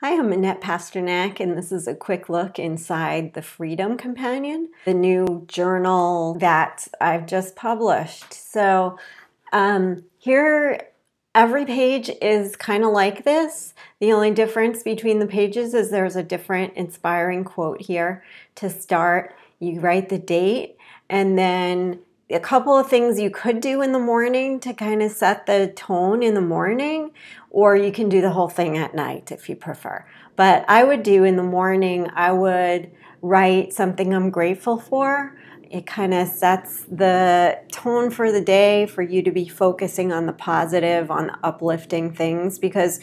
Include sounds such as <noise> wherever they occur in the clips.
Hi, I'm Annette Pasternak, and this is a quick look inside the Freedom Companion, the new journal that I've just published. So, um, here, every page is kind of like this. The only difference between the pages is there's a different inspiring quote here to start. You write the date, and then a couple of things you could do in the morning to kind of set the tone in the morning, or you can do the whole thing at night if you prefer. But I would do in the morning, I would write something I'm grateful for. It kind of sets the tone for the day for you to be focusing on the positive, on uplifting things, because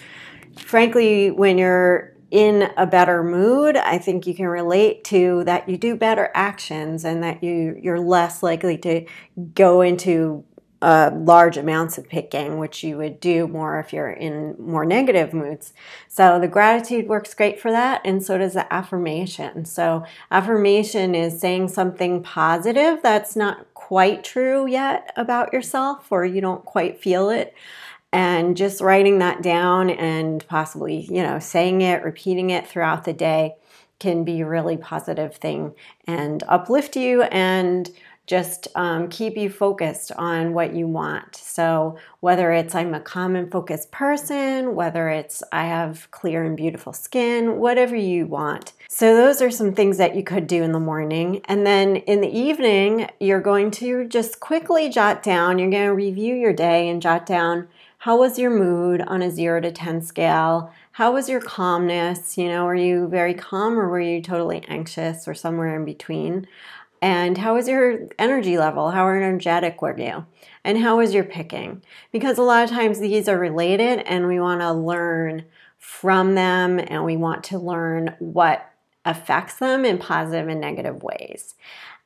frankly, when you're in a better mood, I think you can relate to that you do better actions and that you you're less likely to go into uh, large amounts of picking, which you would do more if you're in more negative moods. So the gratitude works great for that, and so does the affirmation. So affirmation is saying something positive that's not quite true yet about yourself, or you don't quite feel it and just writing that down and possibly you know saying it repeating it throughout the day can be a really positive thing and uplift you and just um, keep you focused on what you want. So, whether it's I'm a calm and focused person, whether it's I have clear and beautiful skin, whatever you want. So, those are some things that you could do in the morning. And then in the evening, you're going to just quickly jot down, you're going to review your day and jot down how was your mood on a 0 to 10 scale? How was your calmness? You know, were you very calm or were you totally anxious or somewhere in between? And how was your energy level? How energetic were you? And how was your picking? Because a lot of times these are related and we want to learn from them and we want to learn what affects them in positive and negative ways.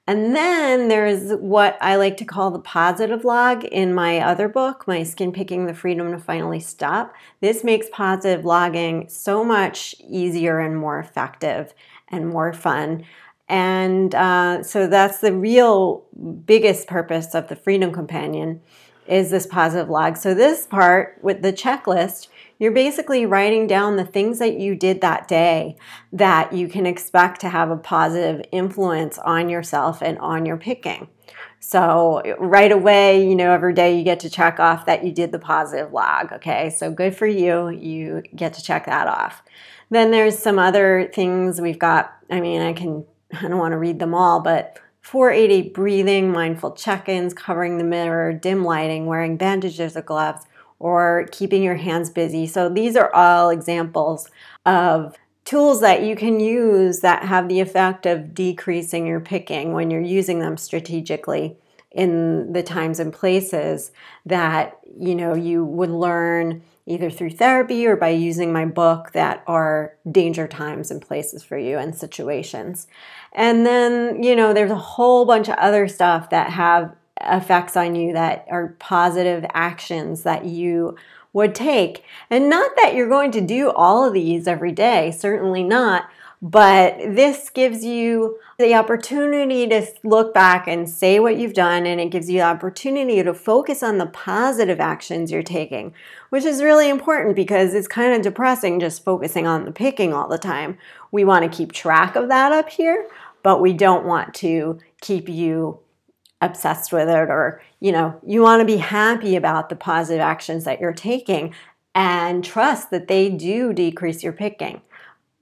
And then there's what I like to call the positive log in my other book, my Skin Picking the Freedom to Finally Stop. This makes positive logging so much easier and more effective and more fun. And uh, so that's the real biggest purpose of the Freedom Companion is this positive log. So this part with the checklist you're basically writing down the things that you did that day that you can expect to have a positive influence on yourself and on your picking. So right away, you know, every day you get to check off that you did the positive log. Okay, so good for you. You get to check that off. Then there's some other things we've got. I mean, I can, <laughs> I don't want to read them all, but 488 breathing, mindful check ins, covering the mirror, dim lighting, wearing bandages or gloves, or keeping your hands busy. So these are all examples of tools that you can use that have the effect of decreasing your picking when you're using them strategically in the times and places that you know you would learn either through therapy or by using my book that are danger times and places for you and situations. And then, you know, there's a whole bunch of other stuff that have effects on you that are positive actions that you would take. And not that you're going to do all of these every day, certainly not. But this gives you the opportunity to look back and say what you've done, and it gives you the opportunity to focus on the positive actions you're taking, which is really important because it's kind of depressing just focusing on the picking all the time. We want to keep track of that up here, but we don't want to keep you obsessed with it or you know you want to be happy about the positive actions that you're taking and trust that they do decrease your picking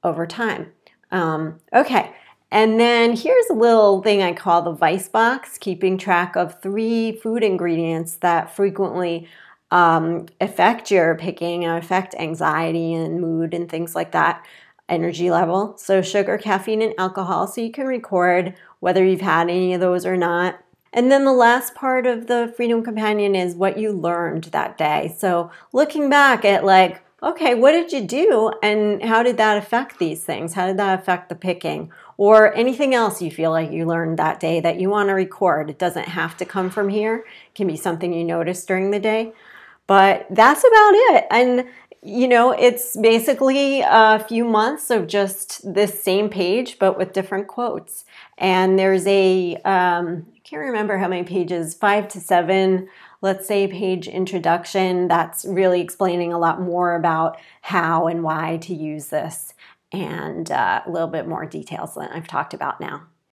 over time um, okay. And then here's a little thing i call the vice box keeping track of three food ingredients that frequently um, affect your picking and affect anxiety and mood and things like that energy level. So sugar caffeine and alcohol so you can record whether you've had any of those or not. And then the last part of the Freedom Companion is what you learned that day. So looking back at like, okay, what did you do and how did that affect these things? How did that affect the picking? Or anything else you feel like you learned that day that you want to record. It doesn't have to come from here. It can be something you noticed during the day. But that's about it. And you know, it's basically a few months of just this same page, but with different quotes. And there's a um, can't remember how many pages, five to seven let's say page introduction, that's really explaining a lot more about how and why to use this and uh, a little bit more details than I've talked about now.